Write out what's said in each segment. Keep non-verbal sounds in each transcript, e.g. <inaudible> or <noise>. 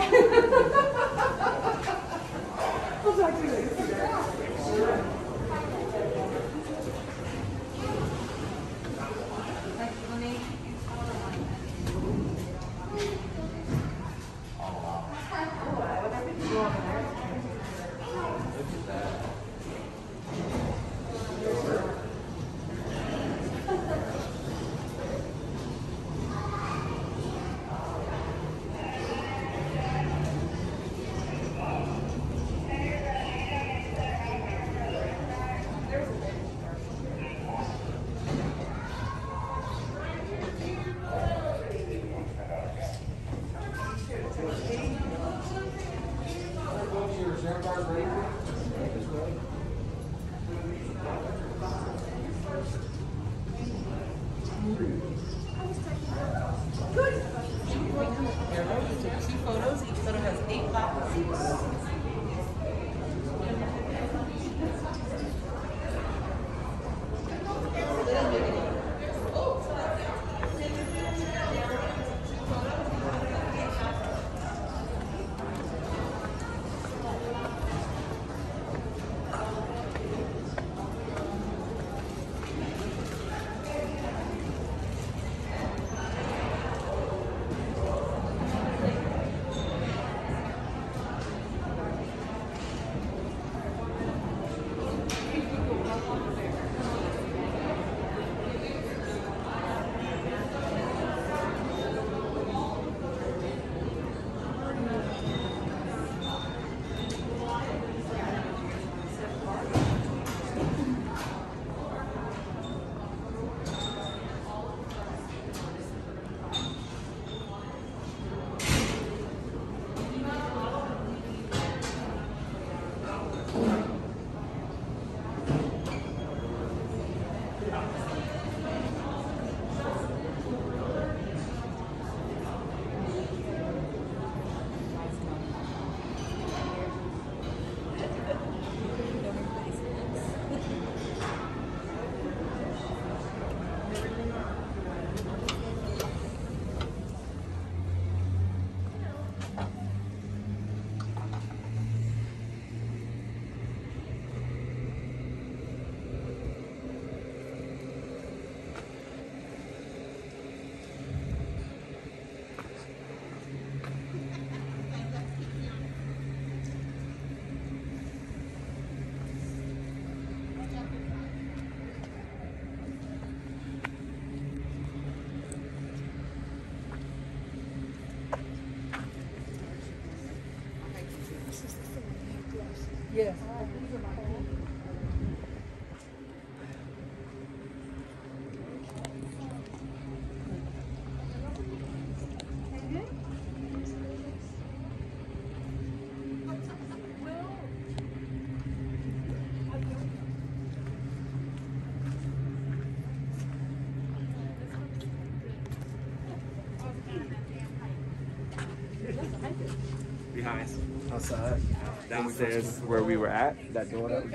Thank. Two Yes. Behind. Outside. Downstairs where we were at. That door that was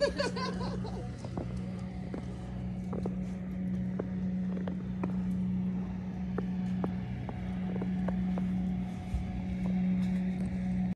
Thank <laughs> you.